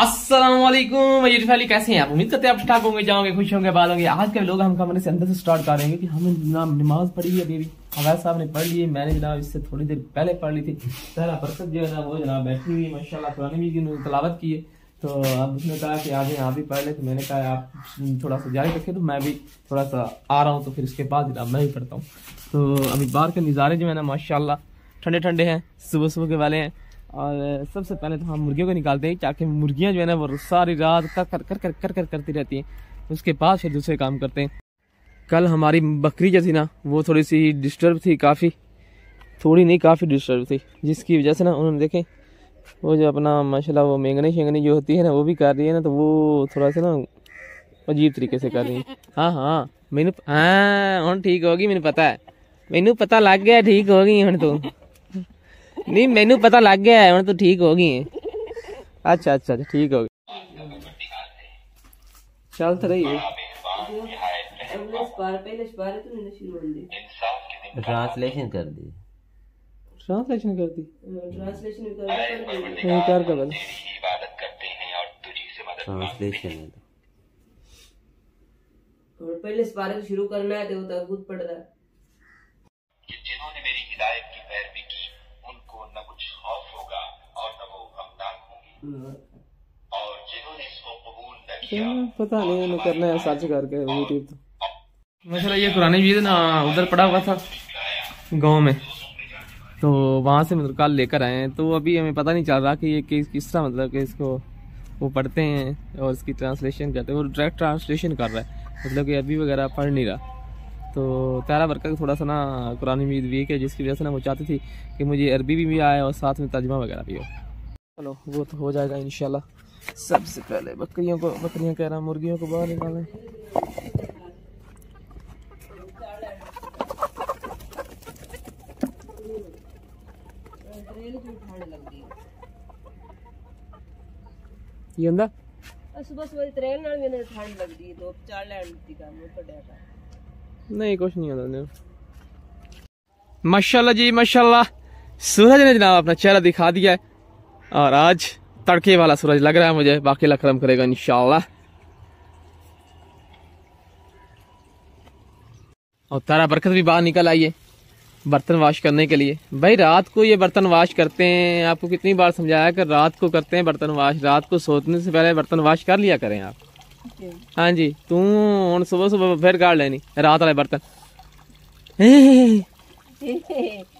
असलम फैली कैसे हैं आप? उम्मीद करते हैं आप ठाक होंगे, जाओगे, खुश होंगे, बाल होंगे। आज के लोग हम कमरे से अंदर से स्टार्ट कर रहे हैं क्योंकि हमने जनाब नमाज़ पढ़ी है अभी अवैध साहब ने पढ़ ली है, मैंने जनाब इससे थोड़ी देर पहले पढ़ ली थी। पहला बरकत जो है ना, वो जनाब बैठी हुई है, माशाल्लाह पुरानी भी की तलावत की है। तो अब उसने कहा कि आगे यहाँ भी पढ़ ले तो मैंने कहा, आप थोड़ा सा जारी रखे तो मैं भी थोड़ा सा आ रहा हूँ तो फिर इसके बाद जनाब मैं भी पढ़ता हूँ। तो अभी बाहर के नज़ारे जो है ना, माशाल्लाह ठंडे ठंडे हैं सुबह सुबह के वाले हैं। और सबसे पहले तो हम मुर्गियों को निकालते हैं, ताकि मुर्गियाँ जो है ना, वो सारी रात कर कर कर कर कर कर, करती रहती हैं। उसके बाद फिर दूसरे काम करते हैं। कल हमारी बकरी जो थी ना, वो थोड़ी सी डिस्टर्ब थी, काफ़ी, थोड़ी नहीं, काफ़ी डिस्टर्ब थी, जिसकी वजह से ना, उन्होंने देखें, वो जो अपना, माशाल्लाह, वो मेंगनी शेंगनी जो होती है ना, वो भी कर रही है ना तो वो थोड़ा सा ना, अजीब तरीके से कर रही है। हाँ हाँ मैनू हाँ हूँ ठीक होगी, मैंने पता है। मैनू पता लग गया, ठीक होगी हूँ तो। नहीं मैनू पता लग गया है तो ठीक हो गई अच्छा अच्छा अच्छा ठीक हो गई चल तो रही है। ट्रांसलेशन कर दी। ट्रांसलेशन कर दी? ट्रांसलेशन कर कर ट्रांसलेशन पहले इस बारे शुरू करना है तो वो खुद पढ़ रहा है। जिन्होंने मेरी हिदायत की उनको न कुछ खौफ होगा और न वो गमनाक होंगी और जिन्होंने इसको कबूल न किया पता नहीं करना है सर्च करके यूट्यूब तो। ये ना उधर पड़ा हुआ था गाँव में। तो वहाँ से मतलब कल लेकर आए हैं। तो अभी हमें पता नहीं चल रहा कि ये किस किस तरह मतलब कि इसको वो पढ़ते हैं और इसकी ट्रांसलेशन करते हैं। वो डायरेक्ट ट्रांसलेशन कर रहा है मतलब कि अभी वगैरह पढ़ नहीं रहा। तो तारा बरकत थोड़ा सा ना कुरानी मीद वीक है जिसकी वजह से ना वो चाहती थी कि मुझे अरबी भी, भी आए और साथ में तर्जमा वगैरह भी हो। चलो वो तो हो जाएगा इन सबसे पहले बकरियों को बकरियां कह रहा मुर्गियों को बाहर निकालें ये ਸੁਬਹ ਸਵੇਰੇ ਤਰੇਲ ਨਾਲ ਵੀ ਇਹਨਾਂ ਨੂੰ ਠੰਡ ਲੱਗਦੀ ਹੈ ਧੁੱਪ ਚੜ ਲੈਣ ਦੀ ਕੰਮ ਵੱਡਿਆ ਕਰ नहीं कुछ नहीं होता माशाल्लाह जी माशाल्लाह सूरज ने जनाब अपना चेहरा दिखा दिया है और आज तड़के वाला सूरज लग रहा है मुझे। बाकी लखरम करेगा इंशाल्लाह। और तारा बरकत भी बाहर निकल आई है बर्तन वाश करने के लिए। भाई रात को ये बर्तन वाश करते हैं। आपको कितनी बार समझाया कि रात को करते हैं बर्तन वाश? रात को सोचने से पहले बर्तन वाश कर लिया करें आप। हाँ जी तू हूँ सुबह सुबह फिर गाड़ लेनी। रात वाले बर्तन।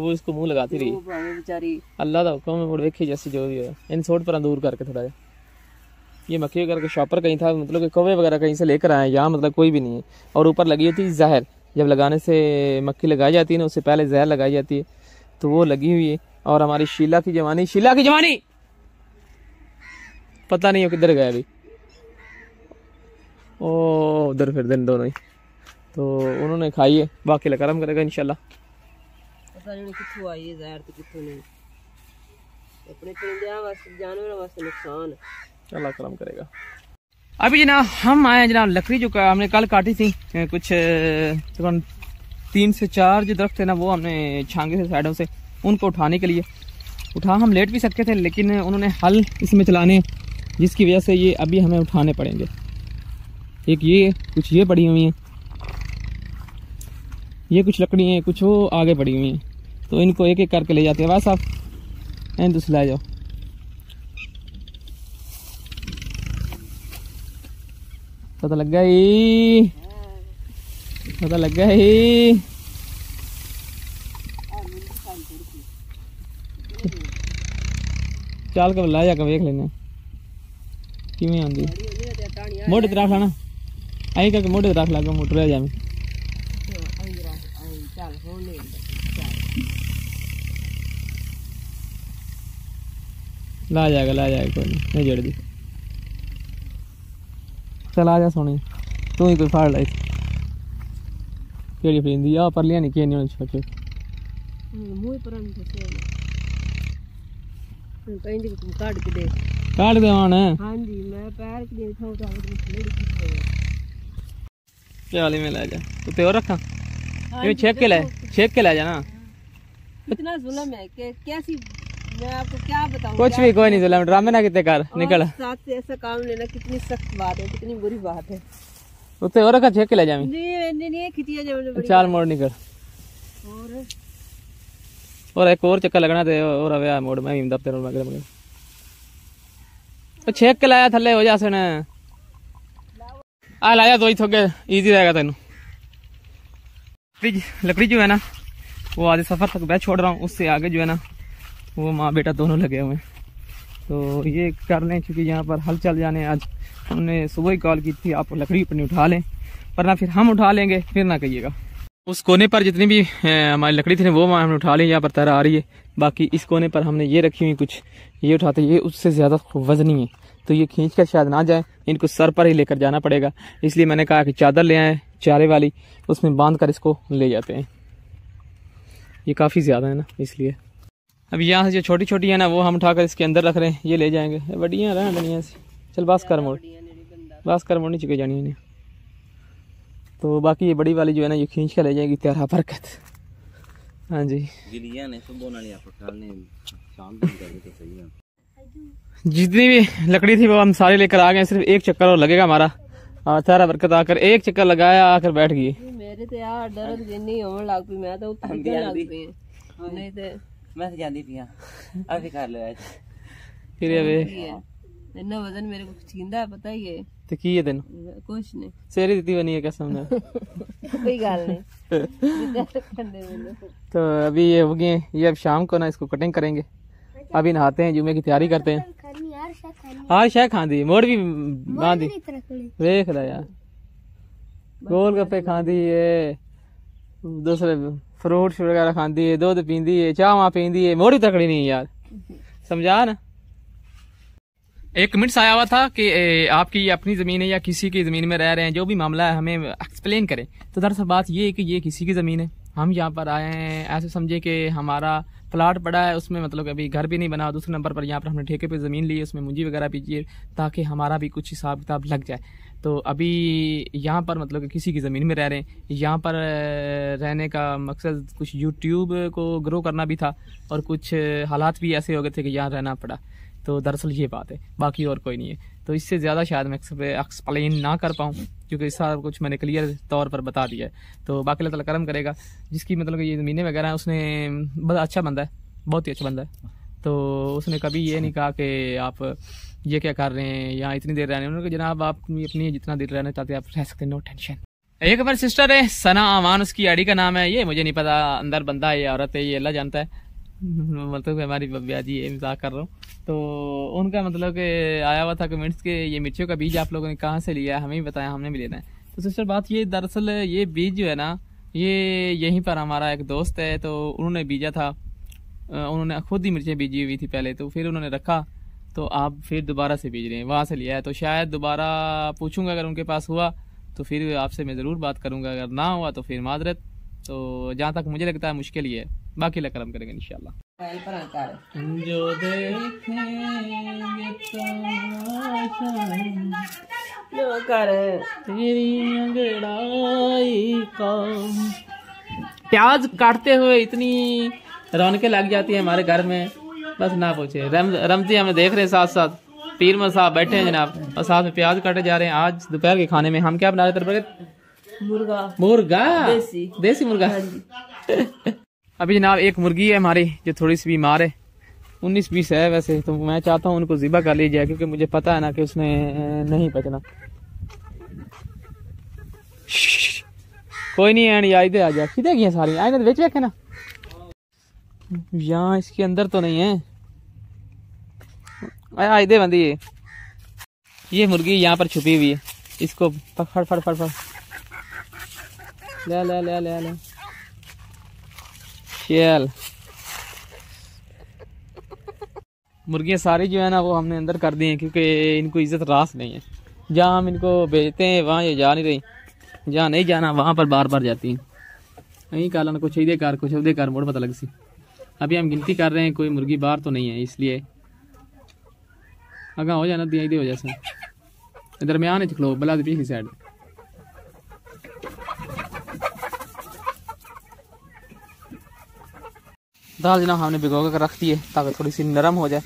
वो इसको मुँह लगाती रही। बेचारी? अल्लाह का हुक्म मुड़ वेखी जैसी जो भी है इन सोट पर दूर करके थोड़ा जा ये मक्खी वगैरह के शॉपर कहीं था मतलब कि कौवे वगैरह कहीं से लेकर आए यहाँ मतलब कोई भी नहीं है। और ऊपर लगी होती है जहर। जब लगाने से मक्खी लगाई जाती है ना उससे पहले जहर लगाई जाती है तो वो लगी हुई है। और हमारी शीला की जवानी शीला की जवानी! पता नहीं हो किधर गया अभी। ओ उधर फिर दिन दोनों ही। तो उन्होंने खाई है बाकी करम करेगा इनशाला पता नहीं कितों आई है जहर तो कितों नहीं अपने परिंदे वास्ते जानवरों वास्ते नुकसान अल्लाह करम करेगा अभी जनाब हम आए जनाब लकड़ी जो का हमने कल काटी थी कुछ तकरीबन तीन से चार जो दरख्त थे ना वो हमने छांगे से साइडों से उनको उठाने के लिए उठा हम लेट भी सकते थे लेकिन उन्होंने हल इसमें चलाने जिसकी वजह से ये अभी हमें उठाने पड़ेंगे एक ये कुछ ये पड़ी हुई हैं ये कुछ लकड़ी हैं कुछ वो आगे पड़ी हुई हैं तो इनको एक एक करके ले जाते हैं। बस साहब, एंड दूसरे ला जाओ। पता लग गया ही। पता लग गया ही। चाल कब ला जाकर देख लेने। किमें आती मोटे तरह खाना अं कहकर मोटे तरह खिला मोटर आ जाए। ला जाएगा ला जाएगा कोई नहीं नहीं जड़ दी चल आ जा सोनी तू ही कोई फाड़ लाई केड़ी परींदी आ पर लिया नहीं के नहीं छोटे मुँह पर हम फसे कहीं जी तुम काट के दे काट दे मान हाँ जी मैं पैर के उठाऊं तो आगे चाली में ले जा तू ते और रखा ये छेक के ले छेक के ले जा ना कितना जुल्म है कि कैसी मैं आपको क्या बताऊँ? कुछ भी कोई नहीं जुलम ड्रामे ना कितने कर निकल। साथ से ऐसा काम लेना कितनी सख्त बात है कितनी बुरी बात है। उत्ते और छेक ले जा नहीं नहीं नहीं खिचिया चाल मोड़ निकल। और? और एक और चक्कर लगना ते और अवे मोड़ में भी दफ्तर में मगर मगर तो छेक के लाया थल्ले हो जा सन। आ लाया दो ही थोके इजी रहेगा तेन। लकड़ी जो है ना वो आधे सफ़र तक बैठ छोड़ रहा हूँ उससे आगे जो है ना वो माँ बेटा दोनों लगे हुए हैं। तो ये कर लें क्योंकि यहाँ पर हल चल जाने, आज हमने सुबह ही कॉल की थी, आप लकड़ी अपनी उठा लें। पर ना फिर हम उठा लेंगे, फिर ना कहिएगा। उस कोने पर जितनी भी हमारी लकड़ी थी वो हमने उठा ली, यहाँ पर तरह आ रही है। बाकी इस कोने पर हमने ये रखी हुई कुछ, ये उठाते, ये उससे ज़्यादा वजनी है। तो ये खींच कर शायद ना जाए, इनको सर पर ही लेकर जाना पड़ेगा। इसलिए मैंने कहा कि चादर ले आए, चारे वाली, उसमें बाँध कर इसको ले जाते हैं। ये काफ़ी ज़्यादा है ना, इसलिए। अब यहाँ से जो छोटी छोटी है ना वो हम उठाकर इसके अंदर रख रहे हैं। ये ले जाएँगे। बढ़िया रहा दुनिया से। चल बस कर मोड़। बस कर मोड़ नहीं चुके जानी इन्हें तो बाकी ये बड़ी वाली जो है ना ये खींच कर ले जाएगी त्यारा बरकत हाँ जी। कर तो जितनी भी लकड़ी थी वो हम सारे लेकर आ गए सिर्फ़ एक चक्कर और लगेगा हमारा। तारा बरकत आकर एक चक्कर लगाया आकर बैठ गई। मेरे तो यार दर्द जिन्नी होने लग पई मैं तो नहीं तो मैं तो जाती पिया अभी कर लो आज फिर अबे ਕੀ ਹੈ ਇੰਨਾ ਵਜ਼ਨ ਮੇਰੇ ਕੋਲ ਖਿੰਦਾ ਹੈ ਪਤਾ ਹੀ ਹੈ तो की है तेन ਕੁਛ ਨਹੀਂ सेरी दी बनी है कसम ने ਕੋਈ ਗੱਲ ਨਹੀਂ ਜਿੱਦਾਂ ਰੱਖਣੇ ਮੈਨੂੰ तो अभी ये हो गए ये अब शाम को ना इसको कटिंग करेंगे अभी नहाते हैं जुमे की तैयारी करते हैं हाँ शाह खांदी मोड़ भी बांधी देख ला यार गोल गप्पे खांदी है दूसरे फ्रूट्स वगैरह खांदी है दूध पींदी है चाह पींदी है मोड़ी तकड़ी नहीं यार समझा ना एक मिनट आया हुआ था कि आपकी अपनी ज़मीन है या किसी की ज़मीन में रह रहे हैं जो भी मामला है हमें एक्सप्लेन करें तो दरअसल बात ये है कि ये किसी की ज़मीन है हम यहाँ पर आए हैं ऐसे समझे कि हमारा प्लाट पड़ा है, उसमें मतलब अभी घर भी नहीं बना, दूसरे नंबर पर यहाँ पर हमने ठेके पे ज़मीन ली है, उसमें मुंजी वगैरह बीजिए ताकि हमारा भी कुछ हिसाब किताब लग जाए। तो अभी यहाँ पर मतलब कि किसी की ज़मीन में रह रहे हैं। यहाँ पर रहने का मकसद कुछ यूट्यूब को ग्रो करना भी था, और कुछ हालात भी ऐसे हो गए थे कि यहाँ रहना पड़ा। तो दरअसल ये बात है, बाकी और कोई नहीं है। तो इससे ज़्यादा शायद मैं एक्सप्लेन ना कर पाऊँ, क्योंकि सारा कुछ मैंने क्लियर तौर पर बता दिया है। तो बाकी अल्लाह ताला करम करेगा, जिसकी मतलब ये ज़मीनें वगैरह हैं, उसने बड़ा अच्छा बंदा है, बहुत ही अच्छा बंदा है। तो उसने कभी ये नहीं कहा कि आप ये क्या कर रहे हैं या इतनी देर रहने, उन्होंने कहा, जनाब, आप अपनी जितना देर रहना चाहते आप रह सकते नो टेंशन एक हमारी सिस्टर है, सना अमान उसकी आईडी का नाम है, ये मुझे नहीं पता, अंदर बंदा है, या औरत है, ये अल्लाह जानता है। मतलब हमारी बब्बिया जी है मज़ाक कर रहा हूँ। तो उनका मतलब कि आया हुआ था कमेंट्स के ये मिर्चियों का बीज आप लोगों ने कहाँ से लिया है? हमें बताया हमने भी लेना है। तो सिस्टर बात ये दरअसल ये बीज जो है ना, ये यहीं पर हमारा एक दोस्त है तो उन्होंने बीजा था। उन्होंने खुद ही मिर्चें बीजी हुई थी पहले तो फिर उन्होंने रखा तो आप फिर दोबारा से बीज रहे हैं वहाँ से लिया है। तो शायद दोबारा पूछूँगा अगर उनके पास हुआ तो फिर आपसे मैं ज़रूर बात करूँगा। अगर ना हुआ तो फिर माजरत। तो जहाँ तक मुझे लगता है मुश्किल ही है। बाकी कलम करेंगे इनशाला का तो प्याज काटते हुए इतनी रौनके लग जाती है हमारे घर में। बस ना पूछे। रम रमजी हमें देख रहे हैं साथ साथ पीर में साहब बैठे हैं जनाब। और साथ में प्याज काटे जा रहे हैं। आज दोपहर के खाने में हम क्या बना रहे तरफ़ मुर्गा। मुर्गा? देसी। देसी मुर्गा। अभी जनाब एक मुर्गी है हमारी, जो थोड़ी सी बीमार है। उन्नीस बीस है वैसे तो मैं चाहता हूँ उनको जिबा कर ली जाए, क्योंकि मुझे पता है ना कि उसने नहीं बचना। कोई नहीं या इधर आ जा। किधर गई सारी? आए ना बेच रखे ना। यहाँ इसके अंदर तो नहीं है। आई दे बंदी है ये मुर्गी यहाँ पर छुपी हुई है। इसको फड़ फड़ फड़ फड़। ले ले ले ले ले। चल मुर्गियाँ सारी जो है ना वो हमने अंदर कर दी हैं क्योंकि इनको इज़्ज़त रास नहीं है। जहाँ हम इनको भेजते हैं, वहाँ ये जा नहीं रही। जहाँ नहीं जाना, वहाँ पर बार बार जाती हैं। यहीं काला कुछ इधे कार, कुछ उधे कार, मोड़ पता लग सी। अभी हम गिनती कर रहे हैं, कोई मुर्गी बाहर तो नहीं है, इसलिए। अगर हो जाना, दिया इधे हो जैसे दरमियान है, बला पिछली साइड। दाल जनाब हमने भिगो कर रख दी है ताकि थोड़ी सी नरम हो जाए।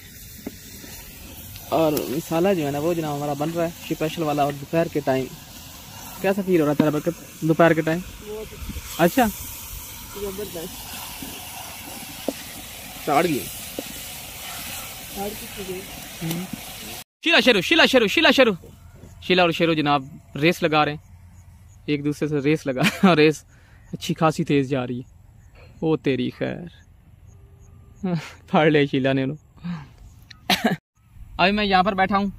और मसाला जो है ना वो जनाब हमारा बन रहा है स्पेशल वाला और दोपहर के टाइम कैसा फील हो रहा है दोपहर के टाइम अच्छा? शीला शेरू शीला शेरू शीला शेरू। शीला और शेरू जनाब रेस लगा रहे हैं। एक दूसरे से रेस लगा रेस अच्छी खासी तेज जा रही है। ओ तेरी खैर। फाड़ ले शीला ने अभी मैं यहाँ पर बैठा हूँ।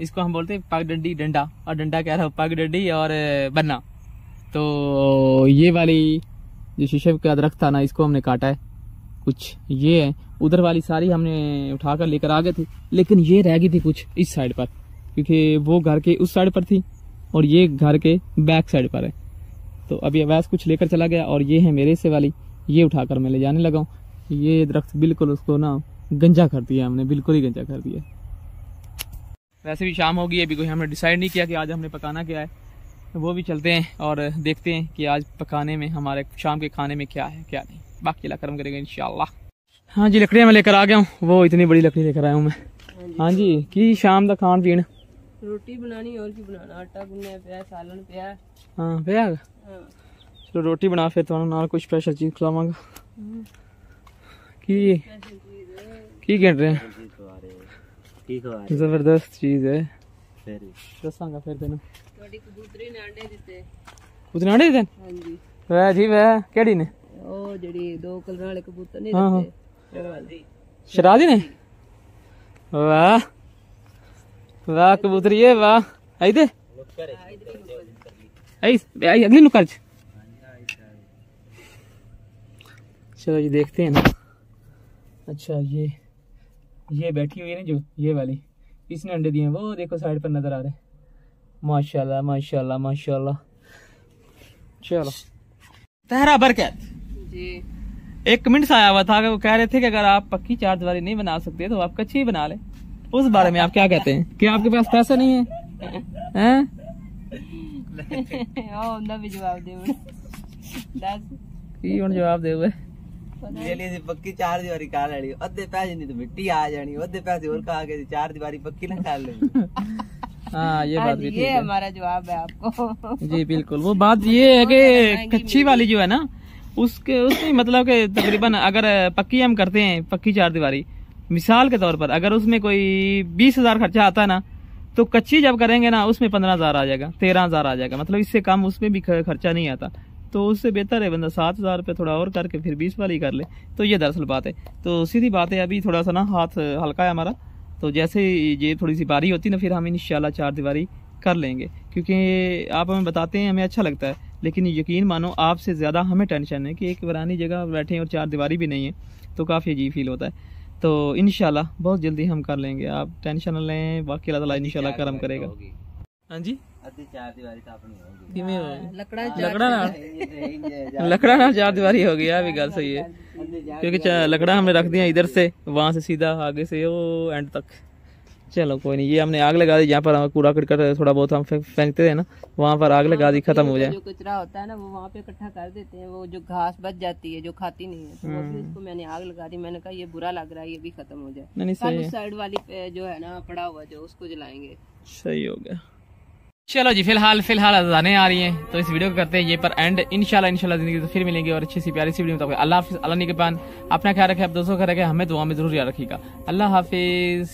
इसको हम बोलते हैं पग डंडी, डंडा। और डंडा कह रहा हूँ पग डंडी और बन्ना। तो ये वाली जो शीशे का दरख्त था ना, इसको हमने काटा है। कुछ ये है। उधर वाली सारी हमने उठाकर लेकर आ गए थे। लेकिन ये रह गई थी कुछ इस साइड पर। क्योंकि वो घर के उस साइड पर थी और ये घर के बैक साइड पर है। तो अभी अवैस कुछ लेकर चला गया और ये है मेरे से वाली। ये उठाकर मैं ले जाने लगा ये दरख्त बिल्कुल उसको ना गंजा कर दिया हमने बिल्कुल ही गंजा कर दिया। वैसे भी शाम होगी अभी कोई हमने डिसाइड नहीं किया कि आज हमने पकाना क्या है। वो भी चलते हैं और देखते हैं कि आज पकाने में हमारे शाम के खाने में क्या है क्या नहीं। बाकी अल्लाह करम करेगा इन हाँ जी लकड़ियाँ मैं लेकर आ गया हूँ। वो इतनी बड़ी लकड़ी लेकर आया हूँ मैं। हाँ जी। की शाम का खान पीन? रोटी बनानी और की बनाना? आटा गुनना पे सालन पे हाँ पे हाँ। चलो रोटी बना फिर तो कुछ स्पेशल चीज़ खिलावांगा। हम्म। की की कह रहे हैं ਜ਼ਬਰਦਸਤ ਚੀਜ਼ ਹੈ ਫਿਰ ਦੱਸਾਂਗਾ ਫਿਰ ਤੈਨੂੰ ਤੁਹਾਡੀ ਕਬੂਤਰੀ ਨੇ ਅੰਡੇ ਦਿੱਤੇ ਕਬੂਤਰੀ ਨੇ ਅੰਡੇ ਦਿੱਤੇ ਹਾਂਜੀ ਵਾਹ ਜੀ ਵਾਹ ਕਿਹੜੀ ਨੇ ਉਹ ਜਿਹੜੀ ਦੋ ਕਲਰਾਂ ਵਾਲੇ ਕਬੂਤਰ ਨਹੀਂ ਦਿੱਤੇ ਸ਼ਰਾਦੀ ਨੇ ਵਾਹ ਵਾਹ ਕਬੂਤਰੀ ਹੈ ਵਾਹ ਆਈ ਦੇ आई आई अगली नुकर चलो ये देखते हैं ना अच्छा ये ये बैठी हुई है ना जो ये वाली। इसने अंडे दिए वो देखो साइड पर नज़र आ रहे माशाल्लाह माशाल्लाह माशाल्लाह। चलो। तहरा बरकत। जी। एक कमेंट आया हुआ था वो कह रहे थे कि अगर आप पक्की चार दीवारी नहीं बना सकते तो आप कच्ची बना ले। उस बारे में आप क्या कहते हैं? कि आपके पास पैसा नहीं है? हैं? जवाब दे। जवाब दे जी बिल्कुल वो बात ये है कि कच्ची वाली जो है ना उसके उसमें मतलब के तकरीबन अगर पक्की हम करते हैं पक्की चार दीवारी मिसाल के तौर पर अगर उसमें कोई बीस हज़ार खर्चा आता है ना तो कच्ची जब करेंगे ना उसमें पंद्रह हज़ार आ जाएगा तेरह हज़ार आ जाएगा मतलब इससे कम उसमें भी खर्चा नहीं आता। तो उससे बेहतर है बंदा सात हज़ार रुपये थोड़ा और करके फिर बीस वाली कर ले। तो ये दरअसल बात है। तो सीधी बात है अभी थोड़ा सा ना हाथ हल्का है हमारा। तो जैसे ये थोड़ी सी बारी होती ना फिर हम इन चार दीवारी कर लेंगे। क्योंकि आप हमें बताते हैं हमें अच्छा लगता है। लेकिन यकीन मानो आपसे ज़्यादा हमें टेंशन है कि एक वरानी जगह बैठे और चार दीवारी भी नहीं है तो काफ़ी अजीब फील होता है। तो इन बहुत जल्दी हम कर लेंगे। आप टेंशन न लें बाकी अल्लाह इन करम करेगा। हाँ जी? ਅੱਧੀ ਚਾਰ ਦੀਵਾਰੀ ਤਾਂ ਆਪਣੀ ਹੋ ਗਈ ਕਿਵੇਂ ਹੋ ਗਈ ਲੱਕੜਾ ਲੱਕੜਾ ਨਾਲ लकड़ा ना चार दीवारी हो गई भी गल सही है क्योंकि लकड़ा हमने रख दिया इधर से वहाँ से सीधा आगे से वो एंड तक चलो कोई नहीं ये हमने आग लगा दी जहाँ पर कूड़ा करकट थोड़ा बहुत हम फेंकते थे ना वहाँ पर आग लगा दी खत्म हो जाए जो कचरा होता है ना वो वहाँ पे इकट्ठा कर देते हैं वो जो घास बच जाती है जो खाती नहीं है तो हम्म। इसको मैंने आग लगा दी मैंने कहा ये बुरा लग रहा है ये भी खत्म हो जाए नहीं, नहीं साइड वाली जो है ना पड़ा हुआ जो उसको जलाएंगे सही हो गया चलो जी, फ़िलहाल फ़िलहाल अजाने आ रही हैं। तो इस वीडियो को करते हैं ये पर एंड इनशाला इनशाला ज़िंदगी तो फिर मिलेंगे और अच्छी सी प्यारी सी वीडियो में अल्लाह हाफिज, अल्लाह पान अपना ख्याल रखे, आप दोस्तों का रखे, हमें दुआ में ज़रूर याद रखिएगा। अल्लाह हाफिज।